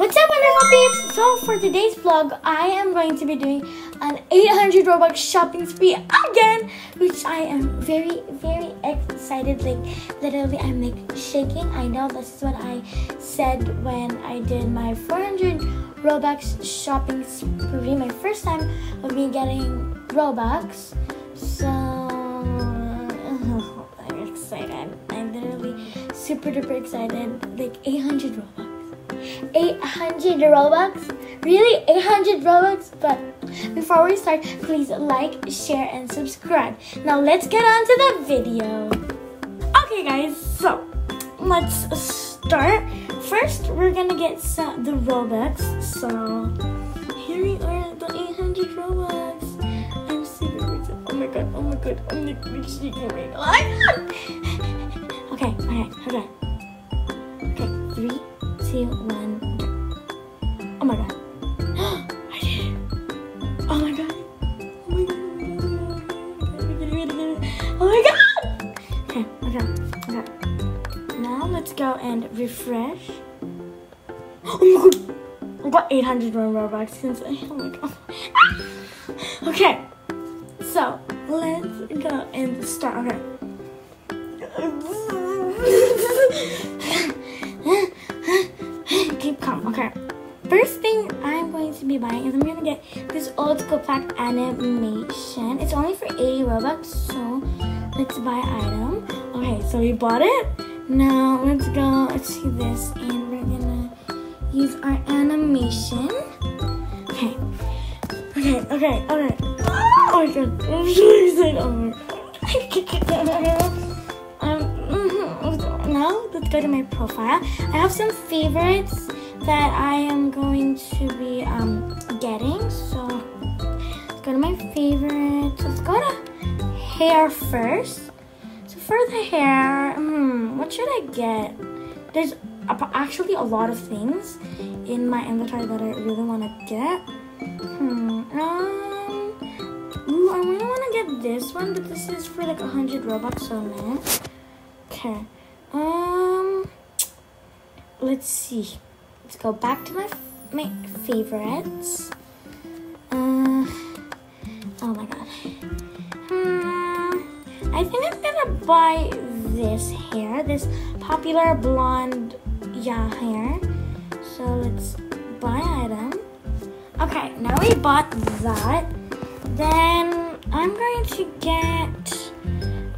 What's up, wonderful peeps? So for today's vlog, I am going to be doing an 800 Robux shopping spree again, which I am very, very excited. Like literally, I'm like shaking. I know this is what I said when I did my 400 Robux shopping spree, my first time of me getting Robux. So I'm excited. I'm literally super duper excited. Like 800 Robux. 800 Robux? Really? 800 Robux? But before we start, please like, share, and subscribe. Now let's get on to the video. Okay guys, so let's start. First, we're gonna get some, the Robux. So here we are, the 800 Robux. I'm super excited. Oh my god, oh my god, I'm like shaking right now. Okay, okay, okay. Okay, three, two, one. Oh my god. I did it. Oh my god. Oh my god. Oh my god. Okay, okay, okay. Now let's go and refresh. Oh my god. I got 800 more Robux since oh my god. Okay. So, let's go and start. Okay. Keep calm. Okay. First thing I'm going to be buying is I'm gonna get this old school pack animation. It's only for 80 Robux, so let's buy item. Okay, so we bought it. Now let's go let's see this and we're gonna use our animation. Okay. Okay, okay, okay. Oh my god, I'm so excited. Oh um, now let's go to my profile. I have some favorites that I am going to be um, getting. So let's go to my favorites. Let's go to hair first. So for the hair, hmm, what should I get? There's actually a lot of things in my inventory that I really want to get. Hmm. Um. Ooh, I really want to get this one, but this is for like 100 Robux, so no. Okay. Um. Let's see. Let's go back to my my favorites. Uh. Oh my god. Hmm. I think I'm gonna buy this hair. This popular blonde, yeah, hair. So let's buy item. Okay, now we bought that. Then I'm going to get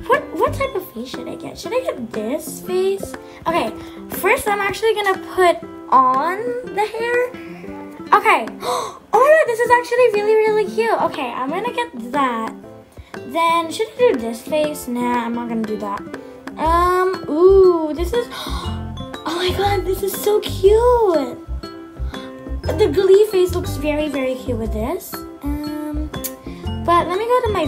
what what type of face should I get? Should I get this face? Okay, first I'm actually gonna put on the hair. Okay. Oh my god, this is actually really really cute. Okay, I'm gonna get that. Then should I do this face? Nah, I'm not gonna do that. Um, ooh, this is Oh my god, this is so cute. The glee face looks very, very cute with this. Um, but let me go to my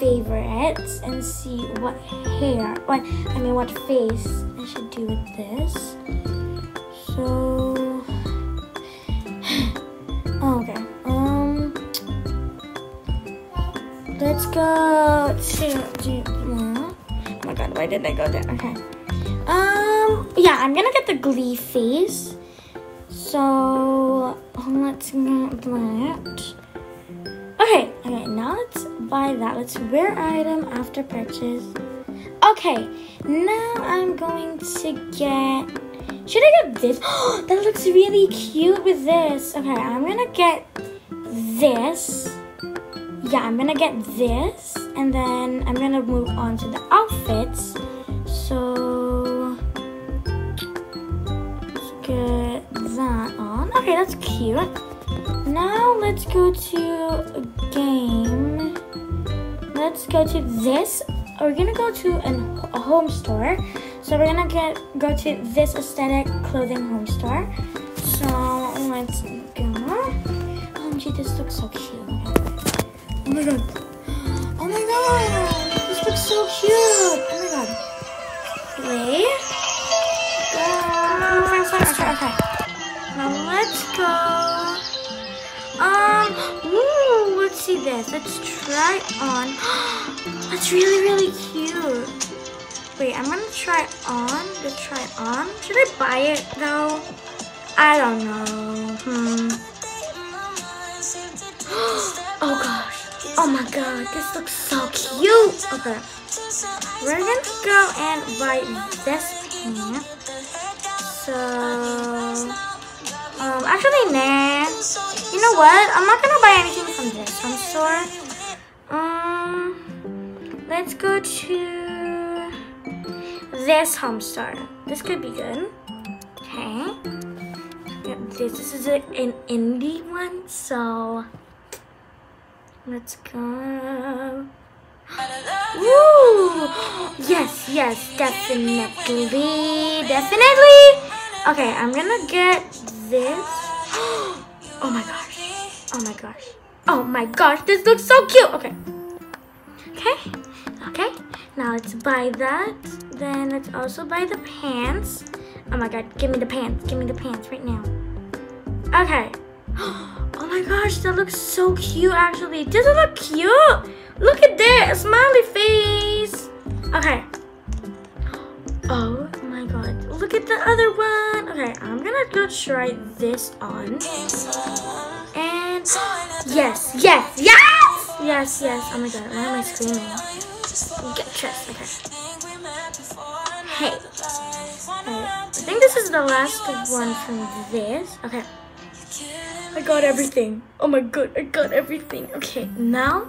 favorites and see what hair, what I mean, what face I should do with this. So, oh, okay. Um, let's go to do. Oh my god, why did I go there? Okay. Um, yeah, I'm gonna get the glee face. So let's get that. Okay, okay, now let's buy that. Let's wear item after purchase. Okay, now I'm going to get. Should I get this? that looks really cute with this. Okay, I'm gonna get this. Yeah, I'm gonna get this, and then I'm gonna move on to the outfits. So let's get that on. Okay, that's cute. Now let's go to a game. Let's go to this. We're gonna go to an, a home store. So we're gonna get go to this aesthetic clothing home store. So let's go. OMG, this looks so cute. Oh my god. Oh my god. This looks so cute. Oh my god. Go. Okay, okay, okay, okay. Now let's go. Um, ooh, let's see this. Let's try on. That's really, really cute. Wait, I'm gonna try on. Let's try on. Should I buy it though? I don't know. Hmm. oh gosh. Oh my god, this looks so cute. Okay. We're gonna go and buy this pant. So, um, actually, nah. You know what? I'm not gonna buy anything from this home store. Um, let's go to this home store. This could be good. Okay. This, this is a, an indie one, so let's go. Woo! Yes, yes, definitely, definitely. Okay, I'm gonna get this. Oh my gosh. Oh my gosh. Oh my gosh, this looks so cute. Okay. Okay. Okay. Now let's buy that. Then let's also buy the pants. Oh my god, give me the pants. Give me the pants right now. Okay. Oh my gosh, that looks so cute actually. Does it look cute? Look at that, smiley face. Okay. Oh my god, look at the other one. Okay, I'm gonna go try this on. And yes, yes, yes! Yes, yes. Oh my god, why am I screaming? Get dressed, okay. Hey. I think this is the last one from this. Okay. I got everything. Oh my god, I got everything. Okay, now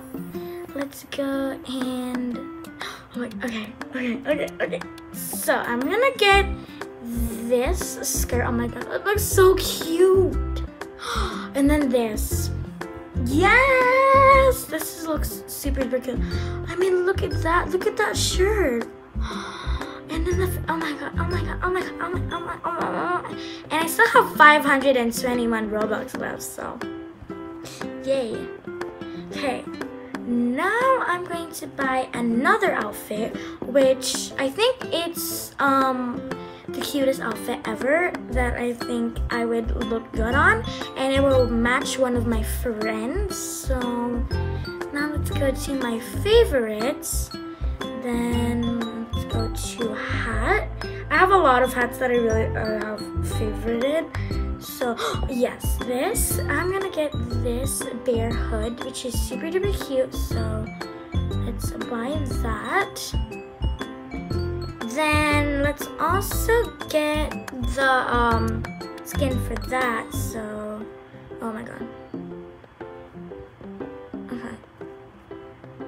let's go and oh my, okay, okay, okay, okay. So I'm gonna get this skirt. Oh my god, it looks so cute. And then this. Yes, this is, looks super, cute. I mean, look at that. Look at that shirt. And then the, oh my god, oh my god, oh my god, oh my, oh my, oh my, oh my. And I still have 521 Robux left, so. Yay. Okay, now I'm going to buy another outfit, which I think it's um the cutest outfit ever that I think I would look good on, and it will match one of my friends. So now let's go to my favorites. Then let's go to hat. I have a lot of hats that I really uh, have favorited. So yes, this, I'm gonna get this bear hood, which is super duper cute. So let's buy that. Then let's also get the um, skin for that. So, oh my god. Okay.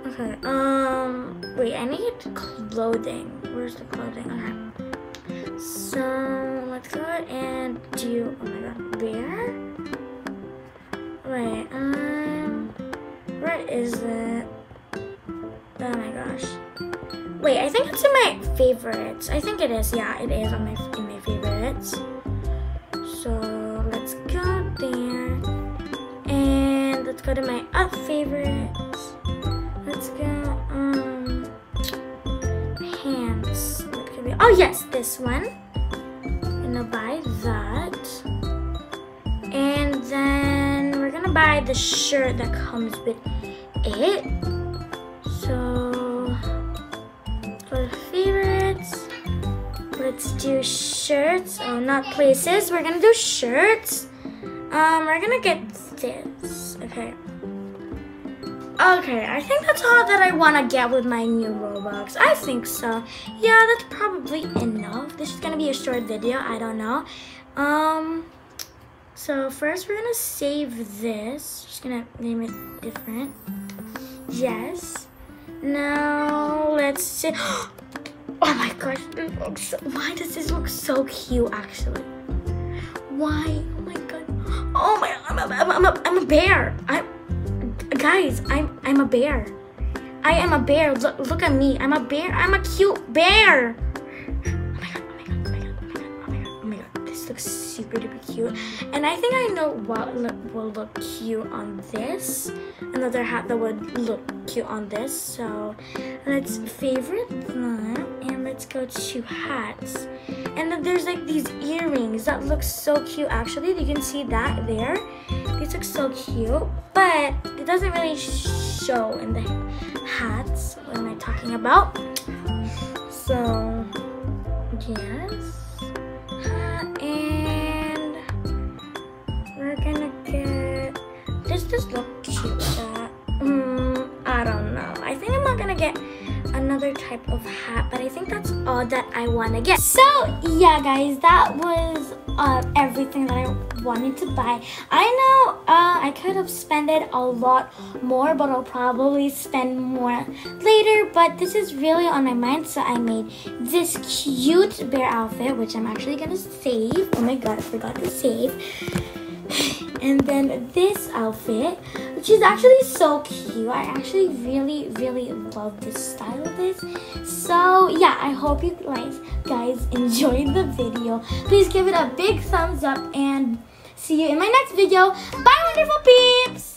Okay, um, wait, I need clothing. Where's the clothing? Okay. So, let's go ahead and do, oh my god, bear? Wait, um, where is it? Wait, I think it's in my favorites. I think it is, yeah, it is on my, in my favorites. So, let's go there. And let's go to my up favorites. Let's go, um, could be? Oh yes, this one. I'm gonna buy that. And then we're gonna buy the shirt that comes with it. Let's do shirts. Oh, not places. We're gonna do shirts. Um, we're gonna get this. Okay. Okay, I think that's all that I want to get with my new Robux. I think so. Yeah, that's probably enough. This is going to be a short video. I don't know. Um, so first we're going to save this. Just going to name it different. Yes. Now, let's see. Oh my gosh, this looks so, why does this look so cute actually? Why? Oh my god. Oh my, I'm a, I'm a, I'm a bear. I'm, Guys, I'm I'm a bear. I am a bear. Look look at me. I'm a bear. I'm a cute bear. Looks super duper cute. And I think I know what look, will look cute on this. Another hat that would look cute on this. So let's favorite that and let's go to hats. And then there's like these earrings that look so cute actually. You can see that there. These look so cute, but it doesn't really show in the hats. What am I talking about? So, yes. Just look cute. That, mm, I don't know. I think I'm not gonna get another type of hat, but I think that's all that I want to get. So yeah, guys, that was uh, everything that I wanted to buy. I know uh, I could have spent it a lot more, but I'll probably spend more later. But this is really on my mind, so I made this cute bear outfit, which I'm actually gonna save. Oh my god, I forgot to save. And then this outfit, which is actually so cute. I actually really, really love the style of this. So yeah, I hope you guys, guys enjoyed the video. Please give it a big thumbs up and see you in my next video. Bye, wonderful peeps!